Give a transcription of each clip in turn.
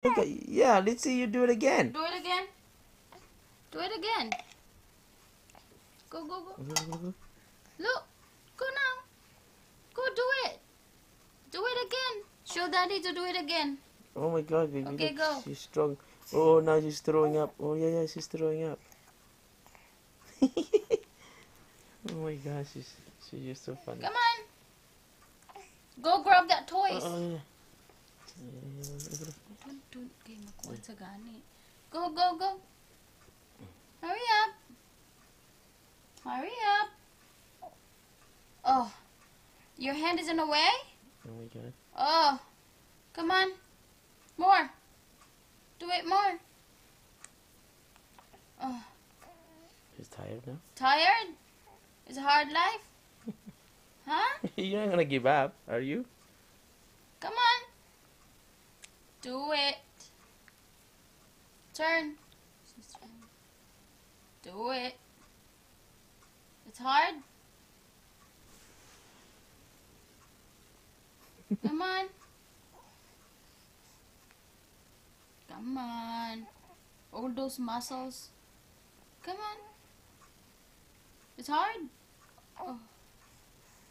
Okay, yeah, let's see you do it again. Do it again. Do it again. Go, go, go. Look. Go now. Go do it. Do it again. Show daddy to do it again. Oh my god, baby. Okay, look, go. She's strong. Oh, now she's throwing up. Oh, yeah, yeah, she's throwing up. oh my gosh, she's, she's just so funny. Come on. Go grab that toys. Oh, yeah. Kay Go, go, go. Hurry up. Hurry up. Oh. Your hand is in the way? My god. Oh. Come on. More. Do it more. Oh. She's tired now. Tired? It's a hard life? Huh? You're not gonna give up, are you? Come on. Do it. Turn. Do it. It's hard. Come on. Come on. All those muscles. Come on. It's hard. Oh,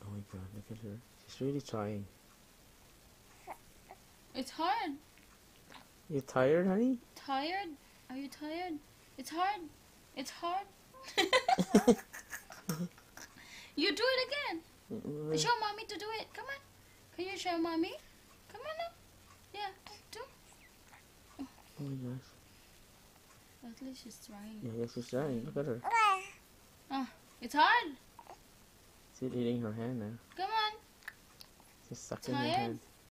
Oh my god, look at her. She's really trying. it's hard. You tired, honey? Tired? Are you tired? It's hard. It's hard. you do it again. Oh Show mommy to do it. Come on. Can you show mommy? Come on now. Yeah, do. Oh my gosh. At least she's trying. Yeah, yeah, she's trying. Look at her. Ah, it's hard. She's eating her hand now. Come on. She's sucking her hand.